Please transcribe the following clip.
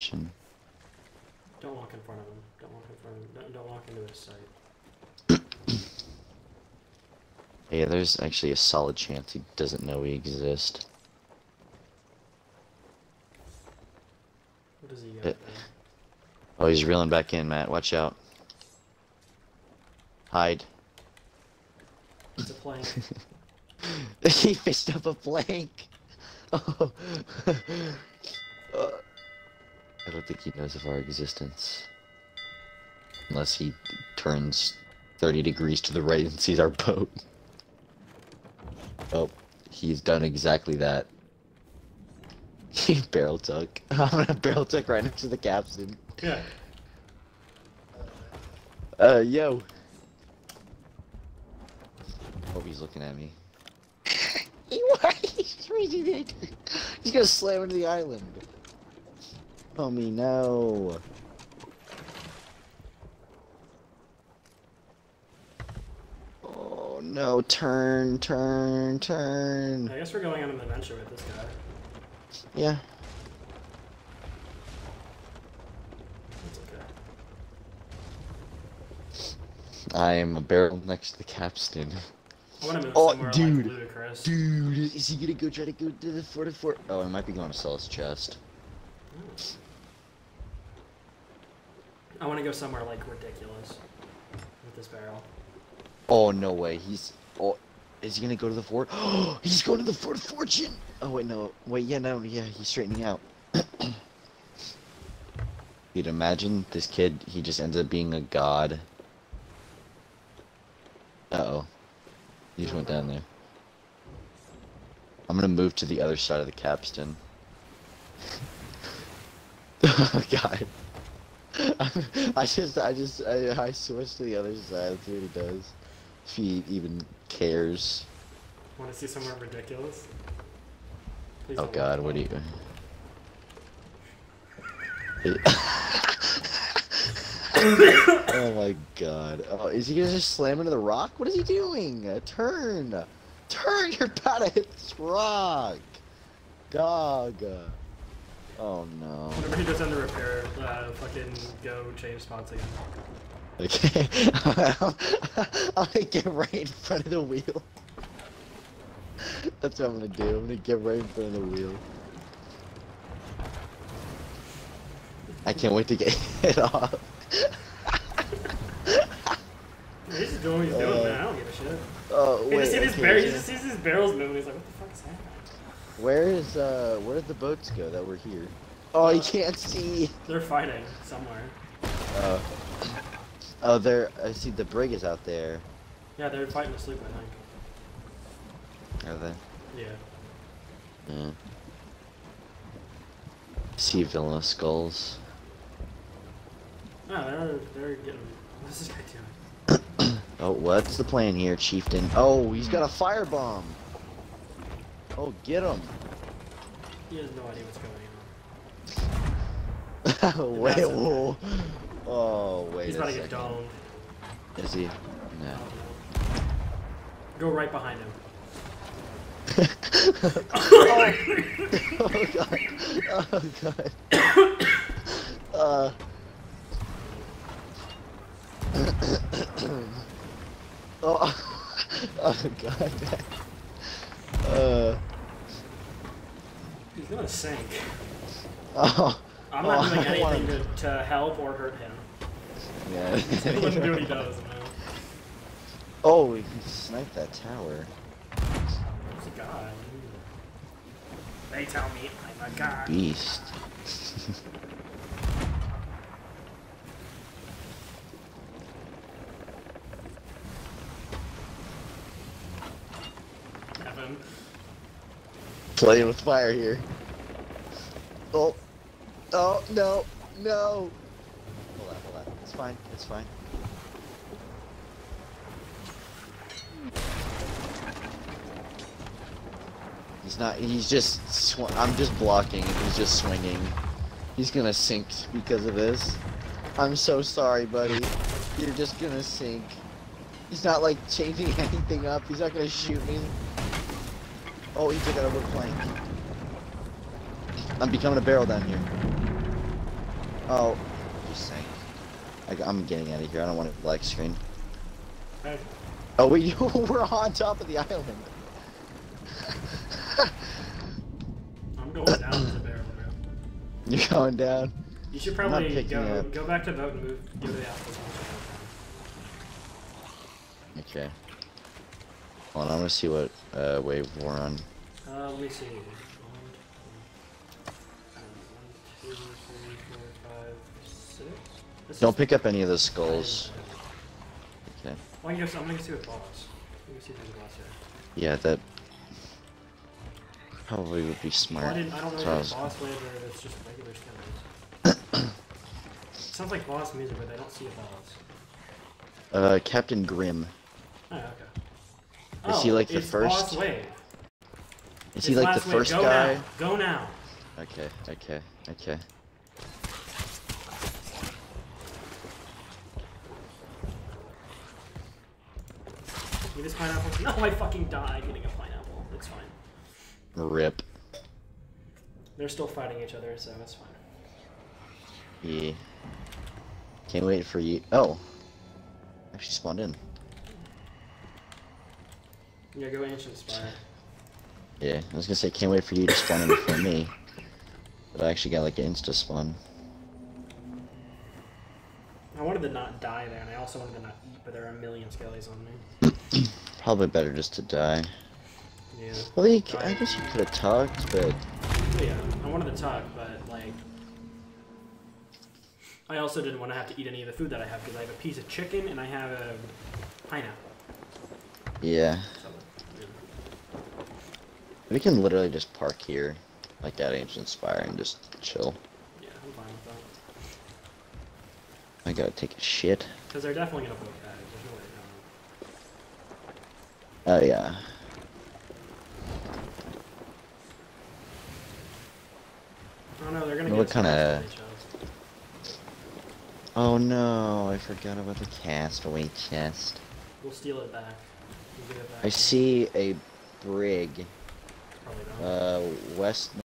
Don't walk in front of him. Don't walk in front of him. Don't, don't walk into his sight. Yeah, there's actually a solid chance he doesn't know we exist. What does he got? Oh, he's reeling back in, Matt. Watch out. Hide. It's a plane. he fished up a plank. Oh. Think he knows of our existence. Unless he turns 30 degrees to the right and sees our boat. Oh, he's done exactly that. He barrel tuck. I'm gonna barrel tuck right next to the capstan. yeah. Uh, yo. Hope he's looking at me. Why? He's it. He's gonna slam into the island. Homie, no. Oh no! Turn, turn, turn. I guess we're going on an adventure with this guy. Yeah. Okay. I am a barrel next to the capstan. I want to move Oh, dude. like. Dude, is he gonna go try to go to the fort of fort? Oh, I might be going to sell his chest. I want to go somewhere like ridiculous with this barrel. Oh no way, he's oh is he gonna go to the fort? Oh he's going to the Fort Fortune! Oh wait no wait yeah no yeah he's straightening out. You'd imagine this kid he just ends up being a god. Uh oh. He just went down there. I'm gonna move to the other side of the capstan. oh god. I just I just I, I switched to the other side, that's what he does. If he even cares. Want to see somewhere ridiculous? Please Oh god, what are you... oh my god. Oh, is he gonna just slam into the rock? What is he doing? Uh, turn! Turn! You're about to hit this rock! Dog! Oh no. Whenever he goes under repair, uh, fucking go change spots again. Okay. I'm gonna get right in front of the wheel. That's what I'm gonna do. I'm gonna get right in front of the wheel. I can't wait to get hit off. He's just doing what he's doing, Uh, man. I don't give a shit. Oh He wait. just, see these okay, he just sees these barrels moving. He's like, what the fuck is happening? Where is uh where did the boats go that were here? Oh, you Uh, can't see. They're fighting somewhere. Oh. Oh, there. I see the brig is out there. Yeah, they're fighting to sleep, I think. Are they? Yeah. Yeah. See villainous skulls. No, they're they're getting. What is this guy doing? Oh, what's the plan here, chieftain? Oh, he's got a firebomb. Oh, get him. He has no idea what's going on. wait, whoa. Oh, wait He's about to get domed. Is he? No. Go right behind him. oh god. Oh god. uh. oh. oh god. Uh. He's gonna sink. Oh. I'm not Oh, doing I want anything to, to help or hurt him. Yeah. Let him do what he does, man. oh, he sniped that tower. He's a god. They tell me I'm a god. Beast. Have him. Playing with fire here. Oh. Oh, no. No. Hold on, hold on. It's fine. It's fine. He's not, he's just, I'm just blocking and he's just swinging. He's gonna sink because of this. I'm so sorry, buddy. You're just gonna sink. He's not like changing anything up. He's not gonna shoot me. Oh, he took out a wood plank. I'm becoming a barrel down here. Oh, just sank. I, I'm getting out of here. I don't want a black screen. Okay. Oh, you were on top of the island. I'm going down to the barrel, bro. You're going down. You should probably go go back to the boat and move. Go to the outpost. Okay. Hold on, I'm gonna see what uh, wave we're on. Uh, let me see. One, two, one, two, three, four, five, six. This Don't pick up any of the skulls. Okay. Well, I guess I'm gonna see what boss. Let me see if there's a boss here. Yeah, that probably would be Well, smart. I didn't. I don't know So if it's boss wave or if it's just regular. Sounds like boss music, but I don't see a boss. Uh, Captain Grim. Oh. Is he Oh, like the it's first-. Is he like the first Go guy? Now. Go now. Okay, okay, okay. Give this pineapple. No, I fucking died getting a pineapple. It's fine. Rip. They're still fighting each other, so it's fine. Yeah. Can't wait for you. Oh. Actually spawned in. Yeah, go ancient spire. Yeah, I was gonna say can't wait for you to spawn in before me. But I actually got like an insta spawn. I wanted to not die there, and I also wanted to not eat, but there are a million skellies on me. Probably better just to die. Yeah. Well, you, I guess you could have talked, but But yeah, I wanted to talk, but like, I also didn't want to have to eat any of the food that I have because I have a piece of chicken and I have a pineapple. yeah. We can literally just park here, like that Ancient Spire, and just chill. yeah, I'm fine with that. I gotta take a shit. Because they're definitely gonna poke at it. No way. Oh yeah. Oh no, they're gonna What kinda- kinda... Oh no, I forgot about the castaway chest. We'll steal it back. We'll it back. I see a brig. Uh, west